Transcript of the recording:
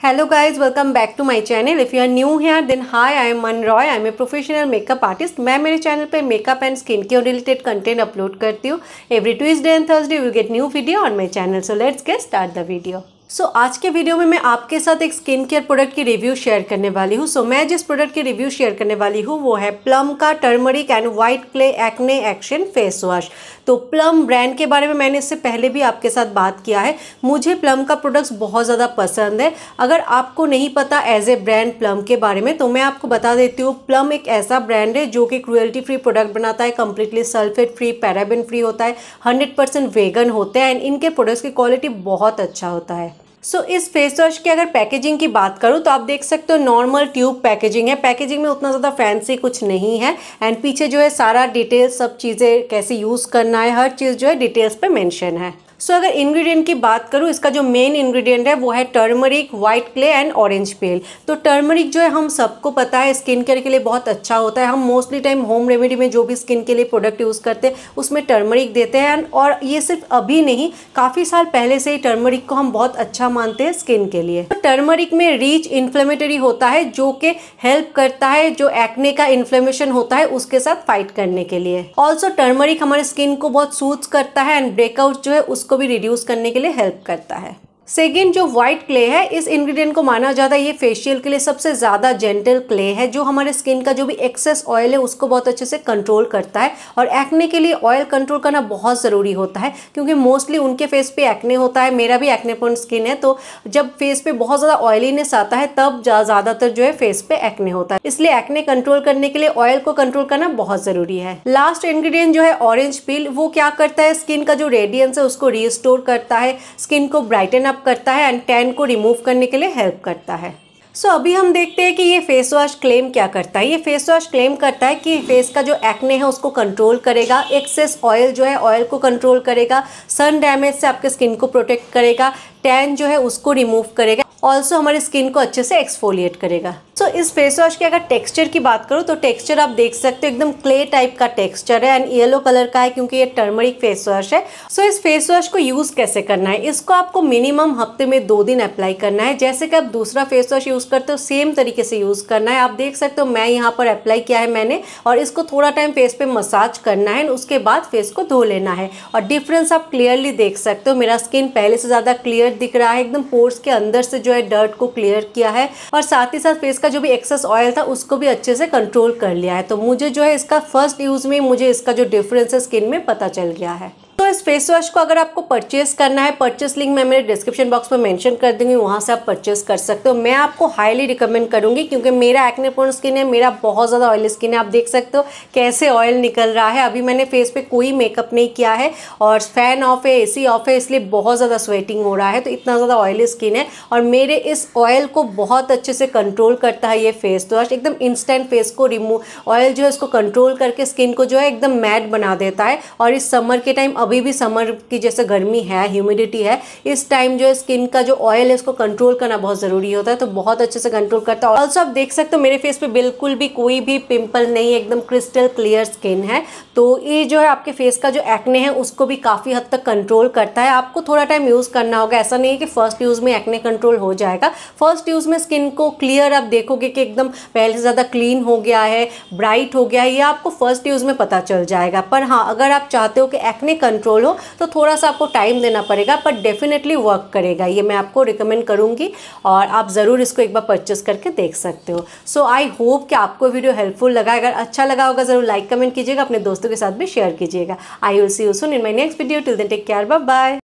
Hello guys welcome back to my channel if you are new here then hi I am Mon Roy I am a professional makeup artist मैं मेरे channel पर makeup and skin के related content upload करती हूँ. Every Tuesday and Thursday we get new video on my channel so let's get start the video so so, आज के video में मैं आपके साथ एक स्किन केयर प्रोडक्ट की रिव्यू शेयर करने वाली हूँ। सो so, मैं जिस प्रोडक्ट की रिव्यू शेयर करने वाली हूँ वो है प्लम का turmeric and white clay acne action face wash तो प्लम ब्रांड के बारे में मैंने इससे पहले भी आपके साथ बात किया है। मुझे प्लम का प्रोडक्ट्स बहुत ज़्यादा पसंद है। अगर आपको नहीं पता एज ए ब्रांड प्लम के बारे में तो मैं आपको बता देती हूँ प्लम एक ऐसा ब्रांड है जो कि क्रुएल्टी फ्री प्रोडक्ट बनाता है completely sulphate free paraben free होता है हंड्रेड वेगन होते हैं एंड इनके प्रोडक्ट्स की क्वालिटी बहुत अच्छा होता है। सो so, इस फेस वॉश की अगर पैकेजिंग की बात करूँ तो आप देख सकते हो नॉर्मल ट्यूब पैकेजिंग है। पैकेजिंग में उतना ज़्यादा फैंसी कुछ नहीं है। एंड पीछे जो है सारा डिटेल्स सब चीज़ें कैसे यूज़ करना है हर चीज़ जो है डिटेल्स पे मेंशन है। सो so, अगर इंग्रेडिएंट की बात करूँ इसका जो मेन इंग्रेडिएंट है वो है turmeric white clay and orange peel तो टर्मरिक जो है हम सबको पता है स्किन केयर के लिए बहुत अच्छा होता है। हम मोस्टली टाइम होम रेमेडी में जो भी स्किन के लिए प्रोडक्ट यूज़ करते हैं उसमें टर्मरिक देते हैं। और ये सिर्फ़ अभी नहीं काफ़ी साल पहले से ही टर्मरिक को हम बहुत अच्छा मानते हैं स्किन के लिए। तो टर्मरिक में रीच इन्फ्लेमेटरी होता है जो कि हेल्प करता है जो एक्ने का इन्फ्लेमेशन होता है उसके साथ फाइट करने के लिए। ऑल्सो टर्मरिक हमारे स्किन को बहुत सूट्स करता है एंड ब्रेकआउट जो है उस उसको भी रिड्यूस करने के लिए हेल्प करता है। सेकेंड जो व्हाइट क्ले है, इस इंग्रेडिएंट को माना जाता है, ये फेशियल के लिए सबसे ज़्यादा जेंटल क्ले है, जो हमारे स्किन का जो भी एक्सेस ऑयल है, उसको बहुत अच्छे से कंट्रोल करता है। और एक्ने के लिए ऑयल कंट्रोल करना बहुत ज़रूरी होता है, क्योंकि मोस्टली उनके फेस पे एक्ने होता है, मेरा भी एक्ने स्किन है तो जब फेस पे बहुत ज़्यादा ऑयलीनेस आता है, तब ज़्यादातर जो है फेस पे एक्ने होता है। इसलिए एक्ने कंट्रोल करने के लिए ऑयल को कंट्रोल करना बहुत ज़रूरी है। लास्ट इन्ग्रीडियंट जो है ऑरेंज पील वो क्या करता है? स्किन का जो रेडियंस है, उसको रिस्टोर करता है। स्किन को ब्राइटन अप करता है एंड टैन को रिमूव करने के लिए हेल्प करता है। सो so, अभी हम देखते हैं कि ये फेस वॉश क्लेम क्या करता है। ये फेस वॉश क्लेम करता है कि फेस का जो एक्ने है उसको कंट्रोल करेगा। एक्सेस ऑयल जो है ऑयल को कंट्रोल करेगा। सन डैमेज से आपके स्किन को प्रोटेक्ट करेगा। टैन जो है उसको रिमूव करेगा। ऑल्सो हमारी स्किन को अच्छे से एक्सफोलिएट करेगा। सो so, इस फेस वॉश के अगर टेक्सचर की बात करूँ तो टेक्सचर आप देख सकते हो एकदम क्ले टाइप का टेक्सचर है एंड येलो कलर का है क्योंकि ये टर्मरिक फेस वॉश है। सो so, इस फेस वॉश को यूज़ कैसे करना है? इसको आपको मिनिमम हफ़्ते में दो दिन अप्लाई करना है। जैसे कि आप दूसरा फेस वॉश यूज़ करते हो सेम तरीके से यूज़ करना है। आप देख सकते हो मैं यहाँ पर अप्लाई किया है मैंने और इसको थोड़ा टाइम फेस पे मसाज करना है उसके बाद फेस को धो लेना है। और डिफरेंस आप क्लियरली देख सकते हो मेरा स्किन पहले से ज़्यादा क्लियर दिख रहा है एकदम पोर्स के अंदर से जो है डर्ट को क्लियर किया है और साथ ही साथ फेस का जो भी एक्सेस ऑयल था, उसको भी अच्छे से कंट्रोल कर लिया है। तो मुझे जो है इसका फ़र्स्ट यूज़ में मुझे इसका जो डिफरेंस है स्किन में पता चल गया है। तो इस फेस वॉश को अगर आपको परचेस करना है परचेस लिंक मैं मेरे डिस्क्रिप्शन बॉक्स में मेंशन कर दूँगी, वहाँ से आप परचेस कर सकते हो। मैं आपको हाईली रिकमेंड करूँगी क्योंकि मेरा एक्ने स्किन है, मेरा बहुत ज़्यादा ऑयली स्किन है। आप देख सकते हो कैसे ऑयल निकल रहा है। अभी मैंने फेस पर कोई मेकअप नहीं किया है और फ़ैन ऑफ़ है एसी ऑफ़ है, इसलिए बहुत ज़्यादा स्वेटिंग हो रहा है। तो इतना ज़्यादा ऑयली स्किन है और मेरे इस ऑयल को बहुत अच्छे से कंट्रोल करता है ये फेस वॉश एकदम इंस्टेंट फेस को रिमूव ऑयल जो है उसको कंट्रोल करके स्किन को जो है एकदम मैट बना देता है और इस समर के टाइम अभी भी समर की जैसे गर्मी है ह्यूमिडिटी है, इस टाइम जो है स्किन का जो ऑयल है उसको कंट्रोल करना बहुत ज़रूरी होता है तो बहुत अच्छे से कंट्रोल करता है। ऑल्सो आप देख सकते हो मेरे फेस पे बिल्कुल भी कोई भी पिंपल नहीं, एकदम क्रिस्टल क्लियर स्किन है। तो ये जो है आपके फेस का जो एक्ने है, उसको भी काफ़ी हद तक कंट्रोल करता है। आपको थोड़ा टाइम यूज़ करना होगा, ऐसा नहीं है कि फ़र्स्ट यूज़ में एक्ने कंट्रोल हो जाएगा। फ़र्स्ट यूज़ में स्किन को क्लियर आप देखोगे कि एकदम पहले से ज़्यादा क्लीन हो गया है ब्राइट हो गया है, ये आपको फ़र्स्ट यूज़ में पता चल जाएगा। पर हाँ अगर आप चाहते हो कि एक्ने कंट्रोल हो तो थोड़ा सा आपको टाइम देना पड़ेगा बट डेफिनेटली वर्क करेगा। ये मैं आपको रिकमेंड करूँगी और आप ज़रूर इसको एक बार परचेस करके देख सकते हो। सो आई होप कि आपको वीडियो हेल्पफुल लगा। अगर अच्छा लगा होगा, ज़रूर लाइक कमेंट कीजिएगा, अपने दोस्तों के साथ भी शेयर कीजिएगा। I will see you soon in my next video till then take care bye bye